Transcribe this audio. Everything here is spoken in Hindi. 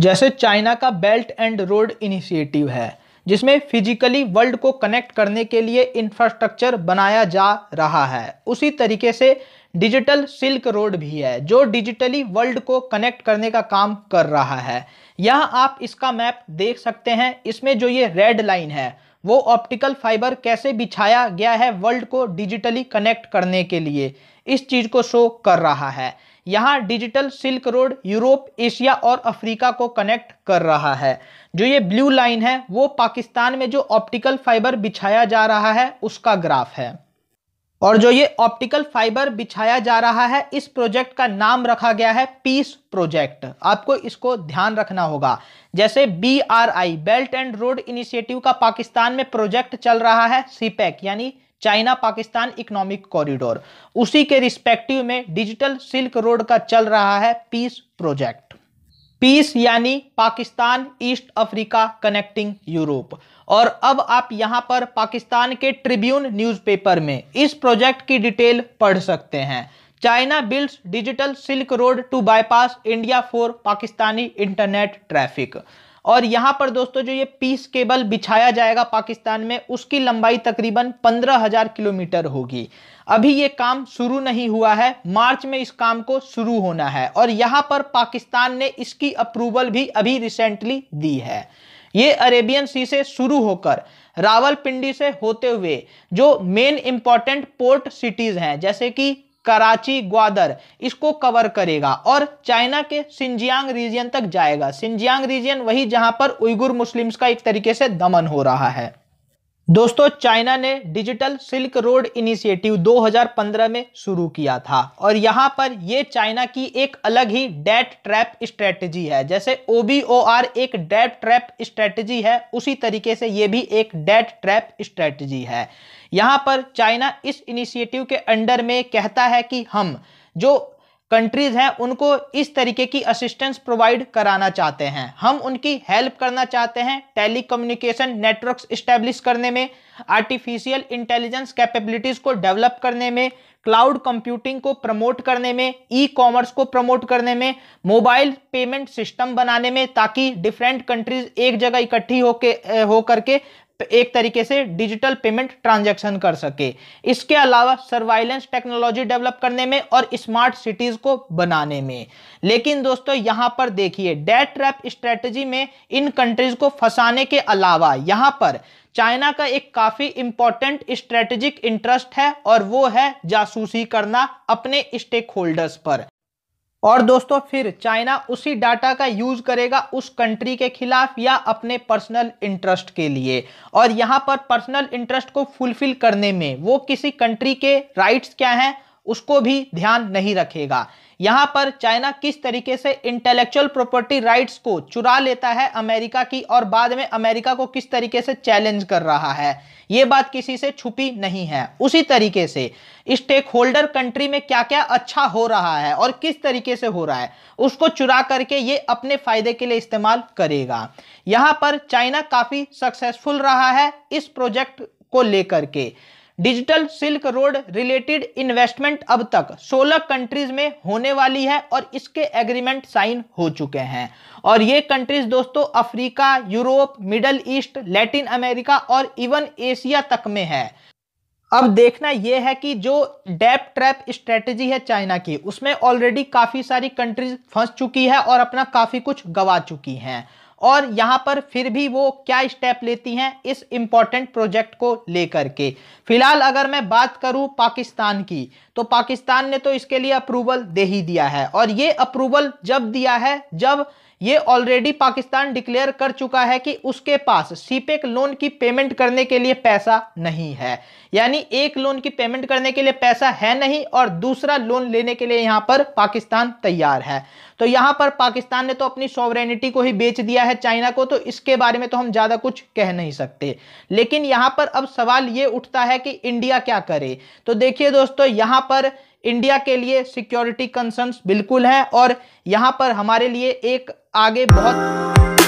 जैसे चाइना का बेल्ट एंड रोड इनिशिएटिव है, जिसमें फिजिकली वर्ल्ड को कनेक्ट करने के लिए इंफ्रास्ट्रक्चर बनाया जा रहा है। उसी तरीके से डिजिटल सिल्क रोड भी है, जो डिजिटली वर्ल्ड को कनेक्ट करने का काम कर रहा है। यह आप इसका मैप देख सकते हैं। इसमें जो ये रेड लाइन है, वो ऑप्टिकल फाइबर कैसे बिछाया गया है वर्ल्ड को डिजिटली कनेक्ट करने के लिए, इस चीज़ को शो कर रहा है। यहाँ digital silk road Europe, Asia और अफ्रीका को कनेक्ट कर रहा है। जो ये ब्लू लाइन है, वो पाकिस्तान में जो ऑप्टिकल फाइबर बिछाया जा रहा है, उसका ग्राफ है। और जो ये ऑप्टिकल फाइबर बिछाया जा रहा है, इस प्रोजेक्ट का नाम रखा गया है पीस प्रोजेक्ट आपको इसको ध्यान रखना होगा। जैसे B R I belt and road initiative का पाकिस्तान में प्रोजेक्ट चल रहा है सीपैक यानी चाइना पाकिस्तान इकोनॉमिक कॉरिडोर। उसी के रिस्पेक्टिव में डिजिटल सिल्क रोड का चल रहा है पीस प्रोजेक्ट। पीस यानी Pakistan east Africa connecting Europe. और अब आप यहाँ पर पाकिस्तान के ट्रिब्यून न्यूज़पेपर में इस प्रोजेक्ट की डिटेल पढ़ सकते हैं। China builds digital silk road to bypass India for Pakistani internet traffic. और यहाँ पर दोस्तों जो ये पीस केबल बिछाया जाएगा पाकिस्तान में, उसकी लंबाई तकरीबन पंद्रह हज़ार किलोमीटर होगी। अभी ये काम शुरू नहीं हुआ है, मार्च में इस काम को शुरू होना है और यहाँ पर पाकिस्तान ने इसकी अप्रूवल भी अभी रिसेंटली दी है। ये अरेबियन सी से शुरू होकर रावलपिंडी से होते हुए जो मेन इंपॉर्टेंट पोर्ट सिटीज़ हैं, जैसे कि कराची ग्वादर, इसको कवर करेगा और चाइना के सिंजियांग रीजन तक जाएगा। सिंजियांग रीजन वही जहाँ पर उइगुर मुस्लिम्स का एक तरीके से दमन हो रहा है। दोस्तों, चाइना ने डिजिटल सिल्क रोड इनिशिएटिव 2015 में शुरू किया था और यहाँ पर ये चाइना की एक अलग ही डेट ट्रैप स्ट्रेटजी है। जैसे ओबीओआर एक डेट ट्रैप स्ट्रेटजी है, उसी तरीके से ये भी एक डेट ट्रैप स्ट्रेटजी है। यहाँ पर चाइना इस इनिशिएटिव के अंडर में कहता है कि हम, जो कंट्रीज़ हैं, उनको इस तरीके की असिस्टेंस प्रोवाइड कराना चाहते हैं। हम उनकी हेल्प करना चाहते हैं टेली कम्युनिकेशन नेटवर्क्स इस्टेब्लिश करने में आर्टिफिशियल इंटेलिजेंस कैपेबिलिटीज को डेवलप करने में क्लाउड कंप्यूटिंग को प्रमोट करने में ई कॉमर्स को प्रमोट करने में मोबाइल पेमेंट सिस्टम बनाने में, ताकि डिफरेंट कंट्रीज़ एक जगह इकट्ठी होकर हो करके एक तरीके से डिजिटल पेमेंट ट्रांजैक्शन कर सके। इसके अलावा सर्वाइलेंस टेक्नोलॉजी डेवलप करने में और स्मार्ट सिटीज़ को बनाने में। लेकिन दोस्तों, यहाँ पर देखिए डेट ट्रैप स्ट्रेटजी में इन कंट्रीज़ को फंसाने के अलावा यहाँ पर चाइना का एक काफ़ी इंपॉर्टेंट स्ट्रेटेजिक इंटरेस्ट है और वो है जासूसी करना अपने स्टेक होल्डर्स पर। और दोस्तों, फिर चाइना उसी डाटा का यूज़ करेगा उस कंट्री के खिलाफ या अपने पर्सनल इंटरेस्ट के लिए। और यहाँ पर पर्सनल इंटरेस्ट को फुलफिल करने में वो किसी कंट्री के राइट्स क्या हैं? उसको भी ध्यान नहीं रखेगा। यहाँ पर चाइना किस तरीके से इंटेलेक्चुअल प्रॉपर्टी राइट्स को चुरा लेता है अमेरिका की और बाद में अमेरिका को किस तरीके से चैलेंज कर रहा है? ये बात किसी से छुपी नहीं है। उसी तरीके से स्टेक होल्डर कंट्री में क्या क्या अच्छा हो रहा है और किस तरीके से हो रहा है, उसको चुरा करके ये अपने फ़ायदे के लिए इस्तेमाल करेगा। यहाँ पर चाइना काफ़ी सक्सेसफुल रहा है इस प्रोजेक्ट को लेकर के। Digital silk road related investment अब तक 16 कंट्रीज़ में होने वाली है और इसके एग्रीमेंट साइन हो चुके हैं। और ये कंट्रीज़ दोस्तों Africa, Europe, middle east, Latin America और इवन एशिया तक में है। अब देखना यह है कि जो डेप ट्रैप स्ट्रेटजी है चाइना की, उसमें ऑलरेडी काफ़ी सारी कंट्रीज़ फंस चुकी है और अपना काफ़ी कुछ गवा चुकी हैं। और यहाँ पर फिर भी वो क्या स्टेप लेती हैं इस इंपॉर्टेंट प्रोजेक्ट को लेकर के। फ़िलहाल अगर मैं बात करूँ पाकिस्तान की तो पाकिस्तान ने तो इसके लिए अप्रूवल दे ही दिया है। और ये अप्रूवल जब दिया है, जब ये ऑलरेडी पाकिस्तान डिक्लेयर कर चुका है कि उसके पास सीपेक लोन की पेमेंट करने के लिए पैसा नहीं है। यानी एक लोन की पेमेंट करने के लिए पैसा है नहीं और दूसरा लोन लेने के लिए यहाँ पर पाकिस्तान तैयार है। तो यहाँ पर पाकिस्तान ने तो अपनी सॉवरेनिटी को ही बेच दिया है चाइना को तो इसके बारे में तो हम ज़्यादा कुछ कह नहीं सकते। लेकिन यहाँ पर अब सवाल ये उठता है कि इंडिया क्या करे? तो देखिए दोस्तों, यहाँ पर इंडिया के लिए सिक्योरिटी कंसर्न्स बिल्कुल हैं और यहाँ पर हमारे लिए एक आगे बहुत